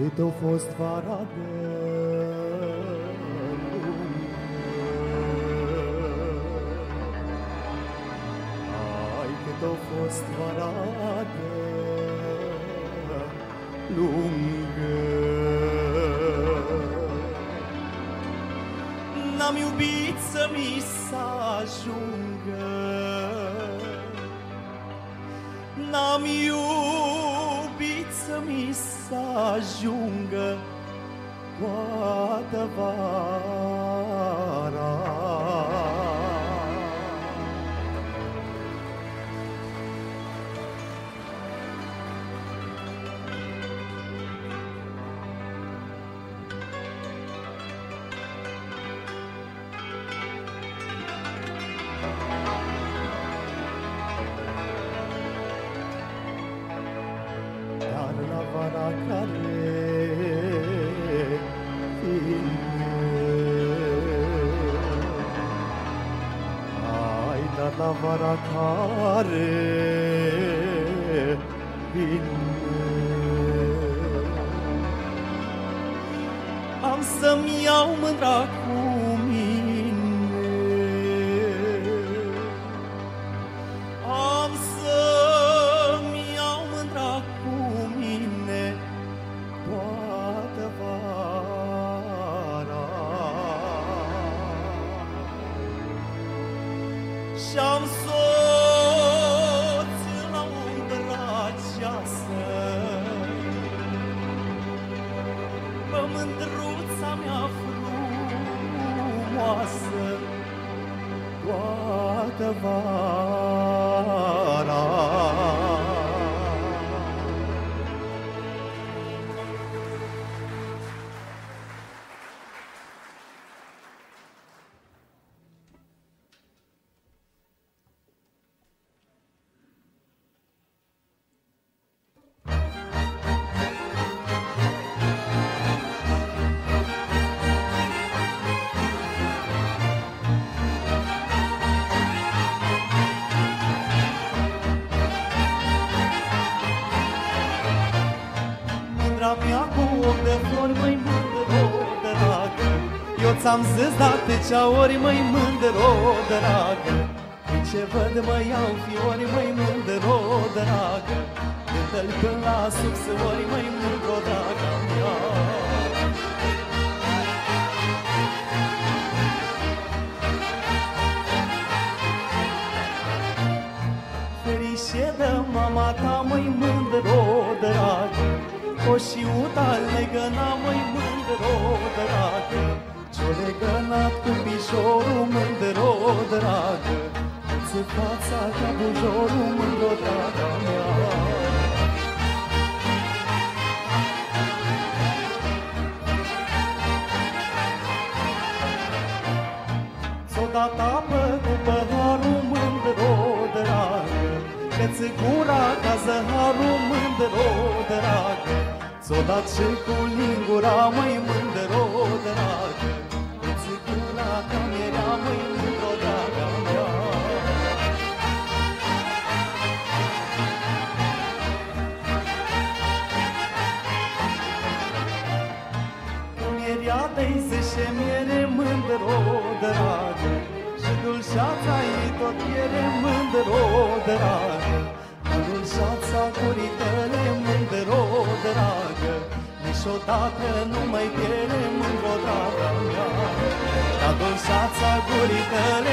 Cât a fost vara de Ai, cât a fost vara de lungă N-am iubit să mi s-ajungă. N-am iubit să mi s-ajungă toată vara. Dar la vara care vine Ai, dar la vara care vine Am să-mi iau mândra cu Și-am soț la umbra ceasă, pe mândruța mea frumoasă, toată vara. Ți-am zis de ori, măi mândro, dragă Din ce văd mă iau fiori, măi mândro, dragă Cântă-l până la subsori, măi mândro, draga mea. Ferice de mama ta, măi mândro, dragă O și uta legăna, măi mândro, dragă Ce-o legănat cu piciorul, mândro, dragă Ți fața ca bujorul, mândro, draga mea. S-o dat apă cu păharul mândro, dragă Că-ți gura ca zăharul mândro, dragă. S-o dat și cu lingura, măi mândro, dragă Cu dulceața guritele mândro, dragă Niciodată nu mai piere mândro, draga mea Ca dulceața guritele